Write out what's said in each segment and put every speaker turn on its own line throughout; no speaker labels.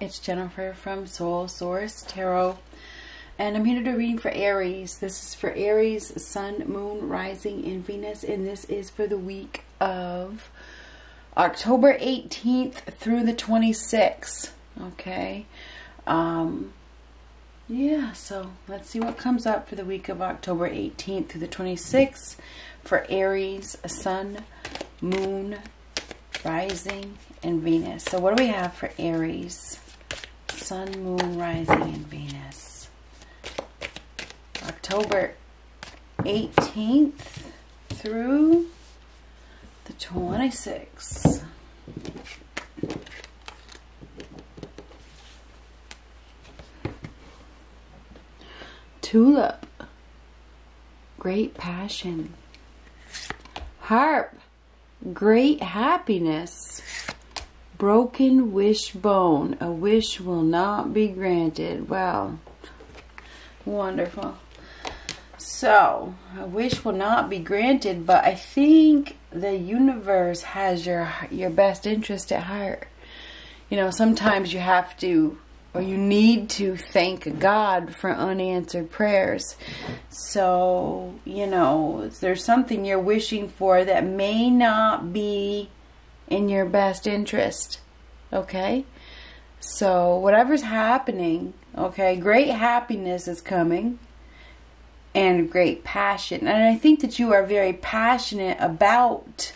It's Jennifer from Soul Source Tarot. And I'm here to do a reading for Aries. This is for Aries, Sun, Moon, Rising, and Venus. And this is for the week of October 18th through the 26th. Okay. Um, yeah, so let's see what comes up for the week of October 18th through the 26th for Aries, Sun, Moon, Rising, and Venus. So what do we have for Aries? Sun, Moon, Rising, and Venus. October 18th through the 26th. Tulip. Great passion. Harp. Great happiness broken wishbone. A wish will not be granted. Well, wonderful. So, a wish will not be granted, but I think the universe has your your best interest at heart. You know, sometimes you have to or you need to thank God for unanswered prayers. So, you know, there's something you're wishing for that may not be in your best interest. Okay? So, whatever's happening, okay, great happiness is coming and great passion. And I think that you are very passionate about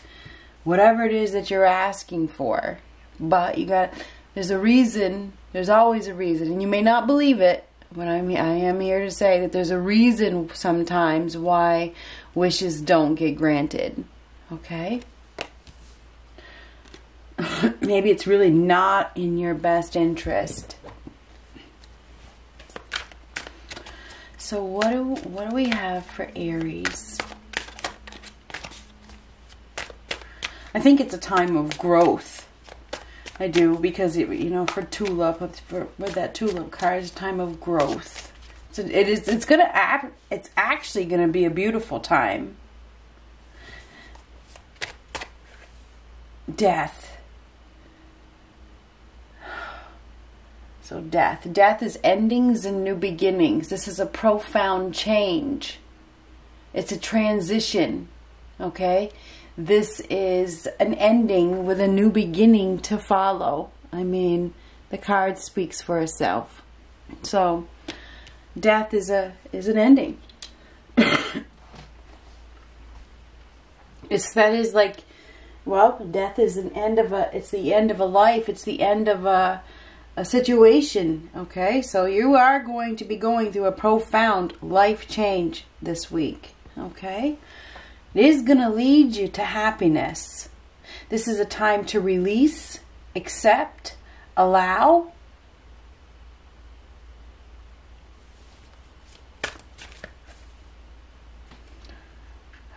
whatever it is that you're asking for. But you got there's a reason, there's always a reason, and you may not believe it, but I'm I am here to say that there's a reason sometimes why wishes don't get granted. Okay? maybe it's really not in your best interest. So what do what do we have for Aries? I think it's a time of growth. I do because it, you know for tulip for, with that tulip card, it's a time of growth. So it is. It's gonna act. It's actually gonna be a beautiful time. Death So, death. Death is endings and new beginnings. This is a profound change. It's a transition. Okay? This is an ending with a new beginning to follow. I mean, the card speaks for itself. So, death is a is an ending. it's that is like well, death is an end of a it's the end of a life. It's the end of a a situation, okay? So you are going to be going through a profound life change this week, okay? It is going to lead you to happiness. This is a time to release, accept, allow,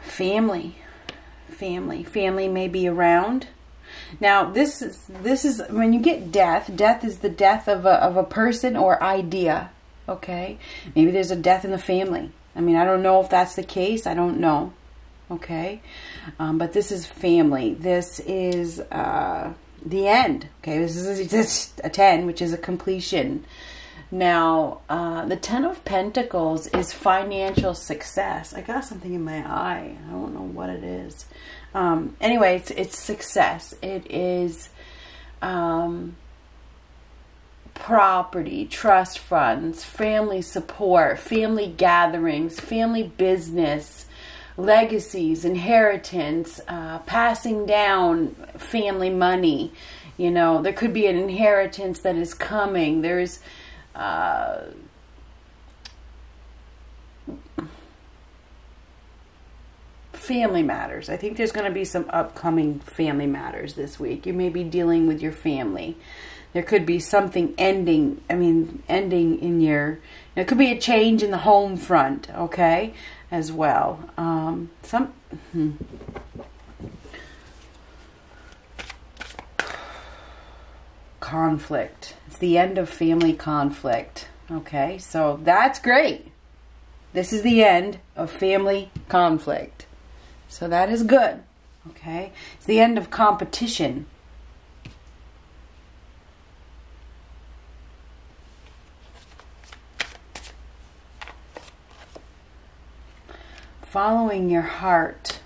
family family family may be around now, this is this is when you get death. Death is the death of a of a person or idea. Okay, maybe there's a death in the family. I mean, I don't know if that's the case. I don't know. Okay, um, but this is family. This is uh, the end. Okay, this is this a ten, which is a completion. Now, uh, the Ten of Pentacles is financial success. I got something in my eye. I don't know what it is. Um, anyway, it's, it's success. It is um, property, trust funds, family support, family gatherings, family business, legacies, inheritance, uh, passing down family money. You know, there could be an inheritance that is coming. There's uh, family matters. I think there's going to be some upcoming family matters this week. You may be dealing with your family. There could be something ending, I mean, ending in your, it could be a change in the home front, okay, as well. Um, some, hmm. conflict. It's the end of family conflict. Okay, so that's great. This is the end of family conflict. So that is good. Okay, it's the end of competition. Following your heart.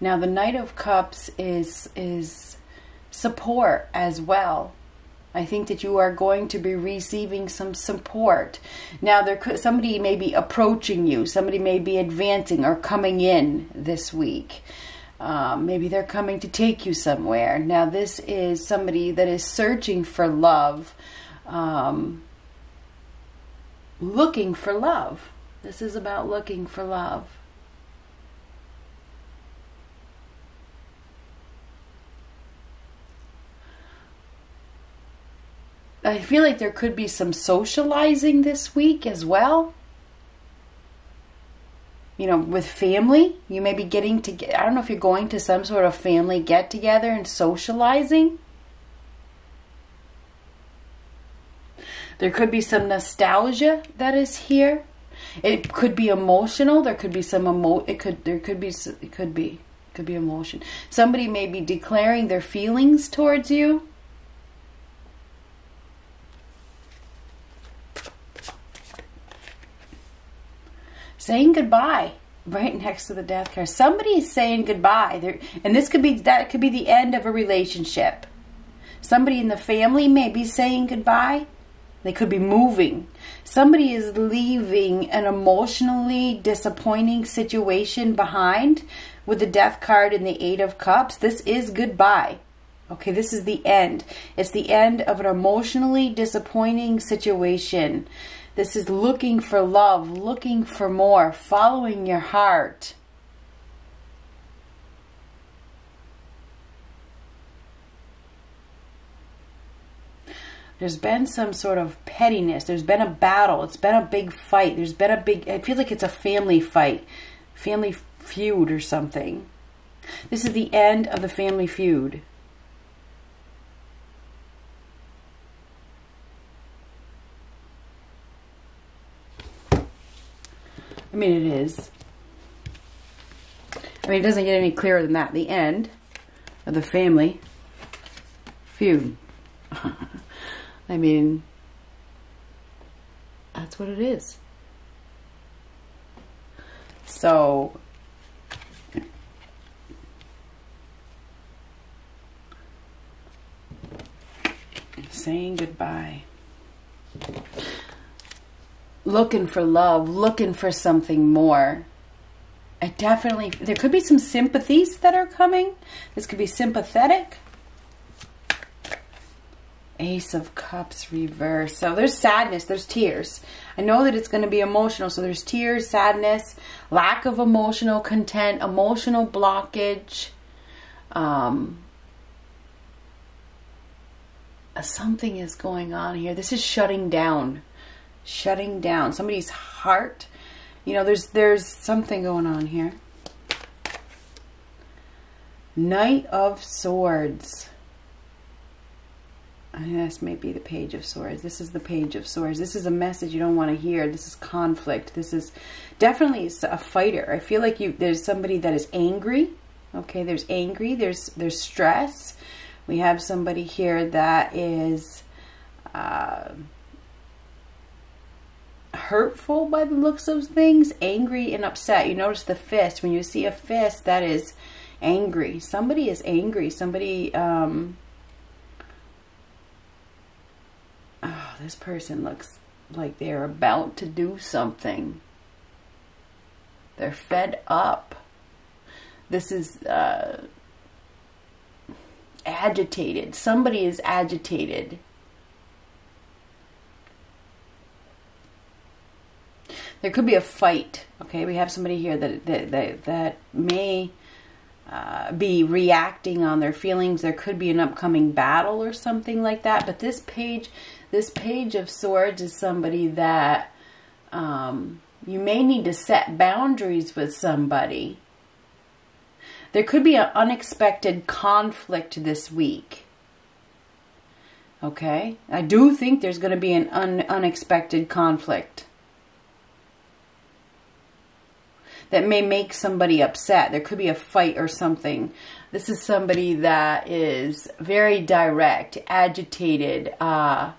Now the Knight of Cups is is support as well. I think that you are going to be receiving some support. Now there could somebody may be approaching you, somebody may be advancing or coming in this week. Um, maybe they're coming to take you somewhere. Now this is somebody that is searching for love, um, looking for love. This is about looking for love. I feel like there could be some socializing this week as well. You know, with family, you may be getting to, I don't know if you're going to some sort of family get together and socializing. There could be some nostalgia that is here. It could be emotional. There could be some emo. It could. There could be. It could be. It could be emotion. Somebody may be declaring their feelings towards you. Saying goodbye right next to the death card. Somebody is saying goodbye. There, and this could be that could be the end of a relationship. Somebody in the family may be saying goodbye. They could be moving. Somebody is leaving an emotionally disappointing situation behind with the death card and the eight of cups. This is goodbye. Okay, this is the end. It's the end of an emotionally disappointing situation. This is looking for love, looking for more, following your heart. There's been some sort of pettiness. There's been a battle. It's been a big fight. There's been a big, it feels like it's a family fight, family feud or something. This is the end of the family feud. I mean, it is. I mean, it doesn't get any clearer than that. The end of the family feud. I mean, that's what it is. So, saying goodbye looking for love, looking for something more. I definitely, there could be some sympathies that are coming. This could be sympathetic. Ace of Cups reverse. So there's sadness, there's tears. I know that it's going to be emotional. So there's tears, sadness, lack of emotional content, emotional blockage. Um, something is going on here. This is shutting down shutting down somebody's heart. You know, there's there's something going on here. Knight of Swords. And this may be the Page of Swords. This is the Page of Swords. This is a message you don't want to hear. This is conflict. This is definitely a fighter. I feel like you there's somebody that is angry. Okay, there's angry. There's there's stress. We have somebody here that is uh, hurtful by the looks of things, angry and upset. You notice the fist. When you see a fist, that is angry. Somebody is angry. Somebody, um, oh, this person looks like they're about to do something. They're fed up. This is, uh, agitated. Somebody is agitated. There could be a fight. Okay, we have somebody here that that that, that may uh, be reacting on their feelings. There could be an upcoming battle or something like that. But this page, this page of swords is somebody that um, you may need to set boundaries with somebody. There could be an unexpected conflict this week. Okay? I do think there's going to be an un unexpected conflict. That may make somebody upset. There could be a fight or something. This is somebody that is very direct, agitated, uh,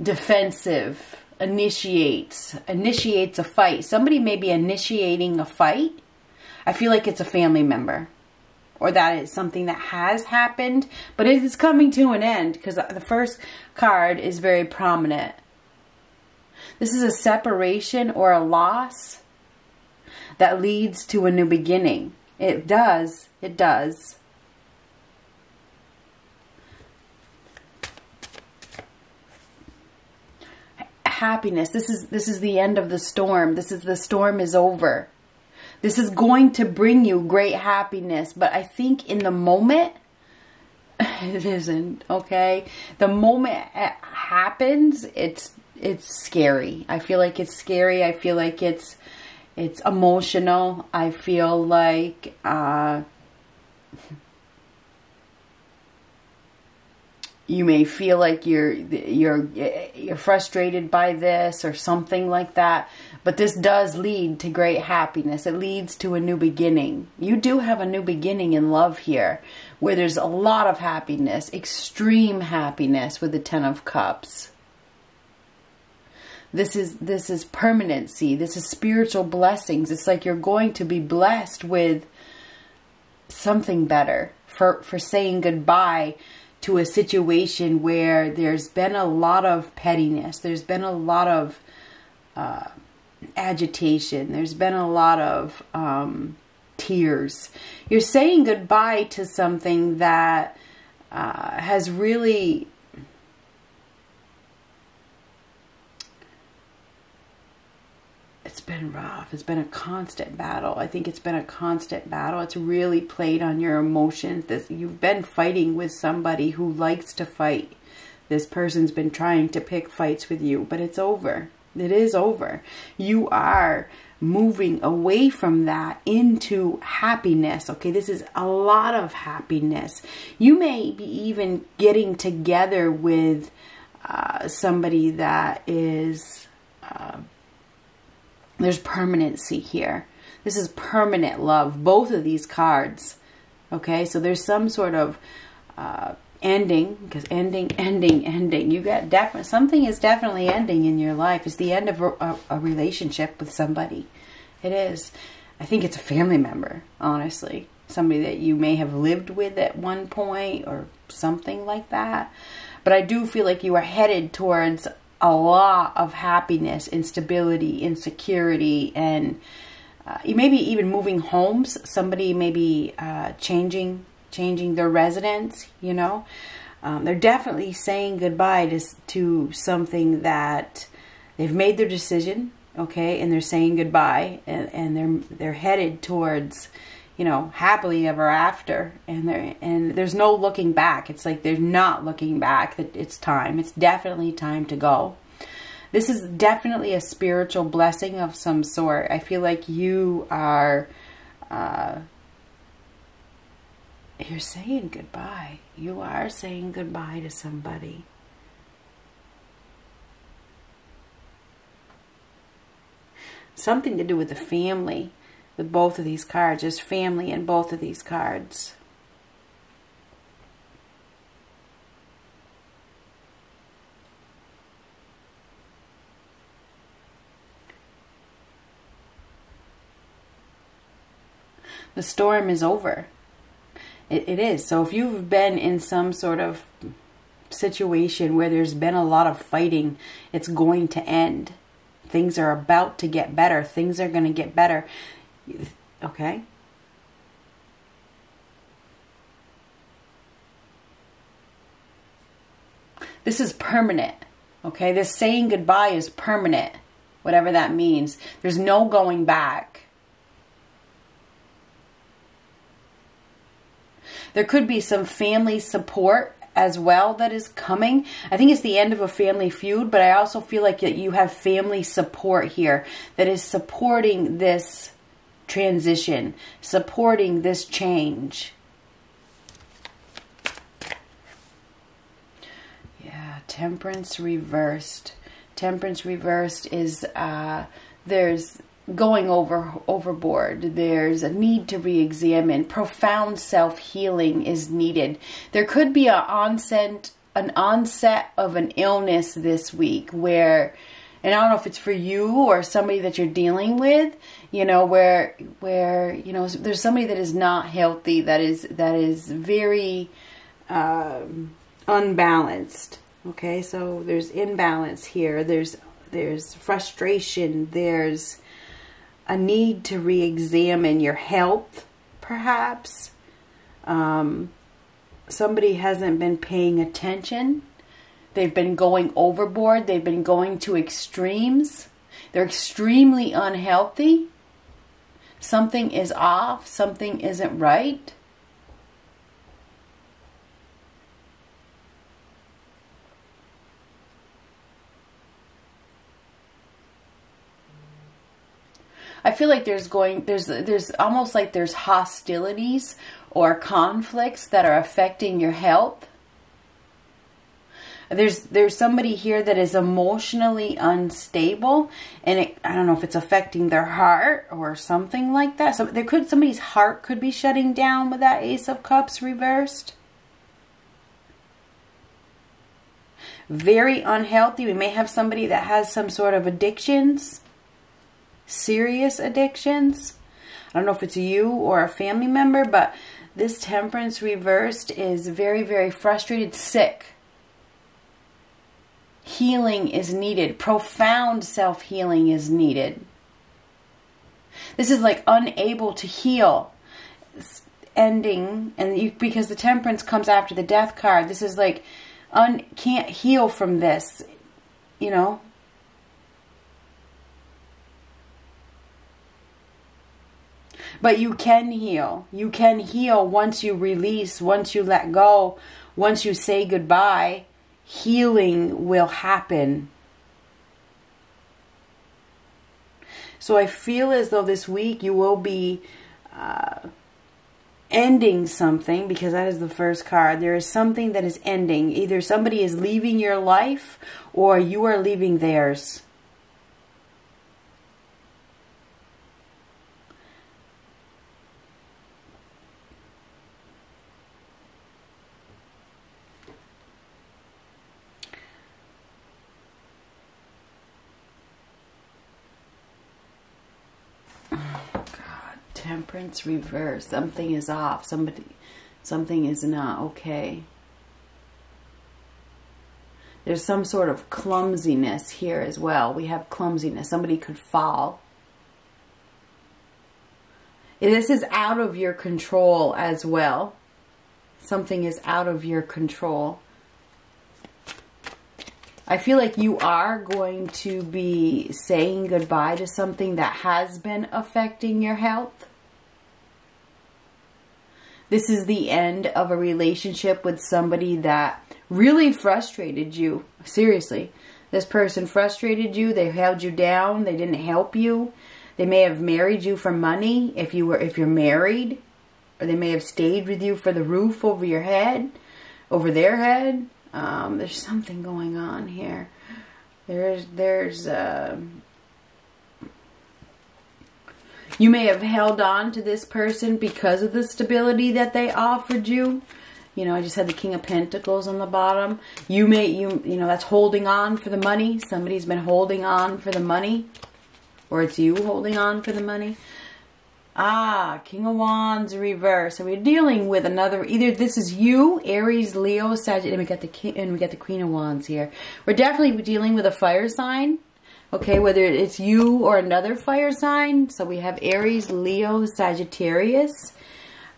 defensive, initiates initiates a fight. Somebody may be initiating a fight. I feel like it's a family member or that is something that has happened, but it is coming to an end because the first card is very prominent. This is a separation or a loss that leads to a new beginning. It does. It does. Happiness. This is this is the end of the storm. This is the storm is over. This is going to bring you great happiness, but I think in the moment it isn't, okay? The moment it happens, it's it's scary. I feel like it's scary. I feel like it's it's emotional. I feel like uh, you may feel like you're you're you're frustrated by this or something like that. But this does lead to great happiness. It leads to a new beginning. You do have a new beginning in love here, where there's a lot of happiness, extreme happiness with the 10 of cups. This is this is permanency. This is spiritual blessings. It's like you're going to be blessed with something better for for saying goodbye to a situation where there's been a lot of pettiness. There's been a lot of uh, agitation. There's been a lot of um, tears. You're saying goodbye to something that uh, has really been rough. It's been a constant battle. I think it's been a constant battle. It's really played on your emotions. This you've been fighting with somebody who likes to fight. This person's been trying to pick fights with you, but it's over. It is over. You are moving away from that into happiness. Okay, this is a lot of happiness. You may be even getting together with uh, somebody that is uh, there's permanency here. This is permanent love, both of these cards. Okay, so there's some sort of uh, ending, because ending, ending, ending. You got definitely, something is definitely ending in your life. It's the end of a, a, a relationship with somebody. It is. I think it's a family member, honestly. Somebody that you may have lived with at one point or something like that. But I do feel like you are headed towards a lot of happiness, instability, insecurity, and uh, maybe even moving homes. Somebody maybe uh, changing changing their residence. You know, um, they're definitely saying goodbye to to something that they've made their decision. Okay, and they're saying goodbye, and, and they're they're headed towards you know, happily ever after. And there and there's no looking back. It's like there's not looking back. That it's time. It's definitely time to go. This is definitely a spiritual blessing of some sort. I feel like you are uh, you're saying goodbye. You are saying goodbye to somebody. Something to do with the family with both of these cards. There's family in both of these cards. The storm is over. It, it is. So if you've been in some sort of situation where there's been a lot of fighting, it's going to end. Things are about to get better. Things are going to get better. Okay? This is permanent. Okay? This saying goodbye is permanent. Whatever that means. There's no going back. There could be some family support as well that is coming. I think it's the end of a family feud, but I also feel like that you have family support here that is supporting this transition, supporting this change. Yeah, temperance reversed. Temperance reversed is uh, there's going over overboard. There's a need to re-examine. Profound self-healing is needed. There could be an onset an onset of an illness this week where and I don't know if it's for you or somebody that you're dealing with, you know, where where you know there's somebody that is not healthy, that is that is very um, unbalanced. Okay, so there's imbalance here. There's there's frustration. There's a need to re-examine your health, perhaps. Um, somebody hasn't been paying attention They've been going overboard. They've been going to extremes. They're extremely unhealthy. Something is off. Something isn't right. I feel like there's going there's there's almost like there's hostilities or conflicts that are affecting your health there's there's somebody here that is emotionally unstable and it, I don't know if it's affecting their heart or something like that. So there could somebody's heart could be shutting down with that ace of cups reversed. Very unhealthy. We may have somebody that has some sort of addictions, serious addictions. I don't know if it's you or a family member, but this temperance reversed is very, very frustrated, sick healing is needed. Profound self healing is needed. This is like unable to heal. It's ending, and you, because the temperance comes after the death card, this is like un, can't heal from this, you know. But you can heal. You can heal once you release, once you let go, once you say goodbye healing will happen. So I feel as though this week you will be uh, ending something because that is the first card. There is something that is ending. Either somebody is leaving your life or you are leaving theirs. Temperance reverse. Something is off. Somebody, something is not okay. There's some sort of clumsiness here as well. We have clumsiness. Somebody could fall. This is out of your control as well. Something is out of your control. I feel like you are going to be saying goodbye to something that has been affecting your health. This is the end of a relationship with somebody that really frustrated you. Seriously. This person frustrated you. They held you down. They didn't help you. They may have married you for money if you were if you're married. Or they may have stayed with you for the roof over your head, over their head. Um, there's something going on here. There's there's uh, you may have held on to this person because of the stability that they offered you. You know, I just had the King of Pentacles on the bottom. You may, you, you know, that's holding on for the money. Somebody's been holding on for the money. Or it's you holding on for the money. Ah, King of Wands reverse. So we're dealing with another, either this is you, Aries, Leo, Sagittarius, and we got the King, and we got the Queen of Wands here. We're definitely dealing with a fire sign. Okay, whether it's you or another fire sign. So we have Aries, Leo, Sagittarius.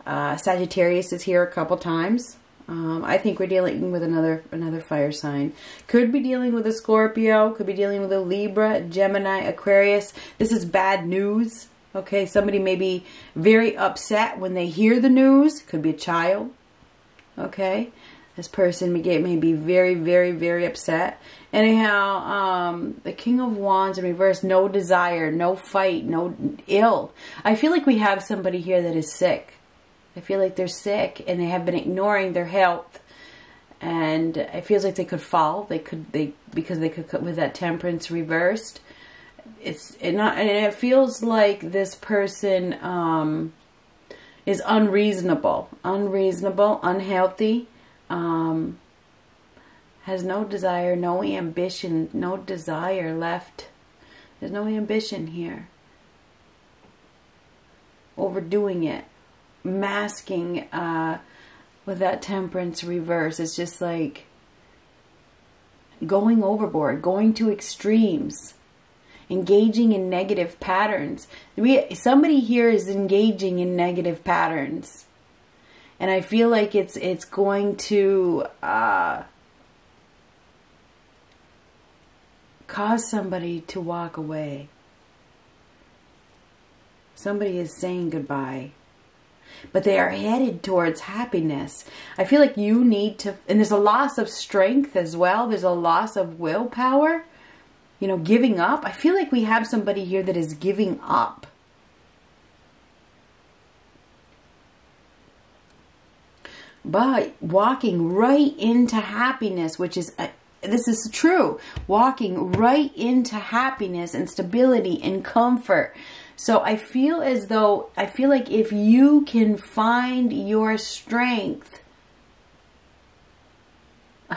Uh, Sagittarius is here a couple times. Um, I think we're dealing with another another fire sign. Could be dealing with a Scorpio. Could be dealing with a Libra, Gemini, Aquarius. This is bad news. Okay, somebody may be very upset when they hear the news. Could be a child. Okay, this person may, get, may be very, very, very upset. Anyhow, um, the King of Wands in reverse, no desire, no fight, no ill. I feel like we have somebody here that is sick. I feel like they're sick and they have been ignoring their health. And it feels like they could fall. They could, they, because they could, with that temperance reversed. It's it not, and it feels like this person, um, is unreasonable, unreasonable, unhealthy, um, has no desire, no ambition, no desire left. There's no ambition here. Overdoing it, masking uh, with that temperance reverse. It's just like going overboard, going to extremes, engaging in negative patterns. Somebody here is engaging in negative patterns. And I feel like it's it's going to uh, cause somebody to walk away. Somebody is saying goodbye. But they are headed towards happiness. I feel like you need to, and there's a loss of strength as well. There's a loss of willpower. You know, giving up. I feel like we have somebody here that is giving up. But walking right into happiness, which is a, this is true. Walking right into happiness and stability and comfort. So I feel as though, I feel like if you can find your strength,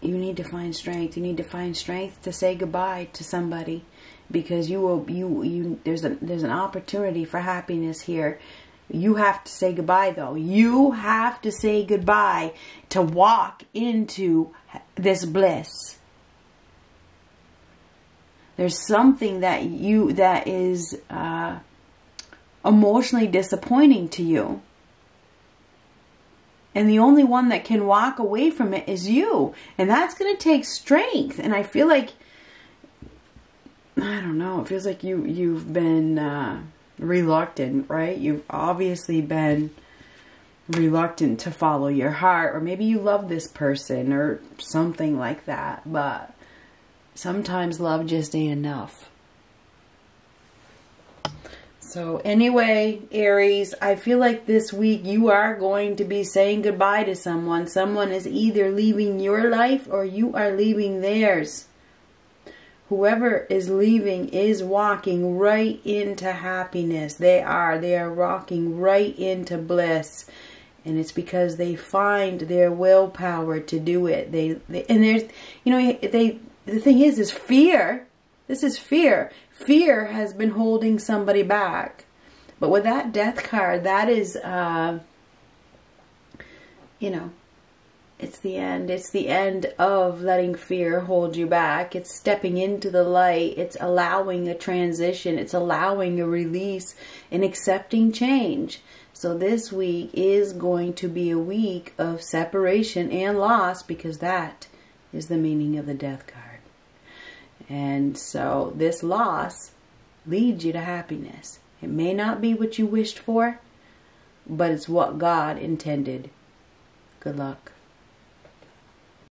you need to find strength. You need to find strength to say goodbye to somebody because you will you you there's a there's an opportunity for happiness here. You have to say goodbye though. You have to say goodbye to walk into this bliss. There's something that you that is uh, emotionally disappointing to you. And the only one that can walk away from it is you. And that's going to take strength. And I feel like I don't know. It feels like you you've been uh, reluctant, right? You've obviously been reluctant to follow your heart, or maybe you love this person or something like that. But sometimes love just ain't enough. So anyway, Aries, I feel like this week you are going to be saying goodbye to someone. Someone is either leaving your life or you are leaving theirs whoever is leaving is walking right into happiness. They are. They are walking right into bliss. And it's because they find their willpower to do it. They, they and there's, you know, they, the thing is, is fear. This is fear. Fear has been holding somebody back. But with that death card, that is, uh, you know, it's the end. It's the end of letting fear hold you back. It's stepping into the light. It's allowing a transition. It's allowing a release and accepting change. So this week is going to be a week of separation and loss because that is the meaning of the death card. And so this loss leads you to happiness. It may not be what you wished for, but it's what God intended. Good luck.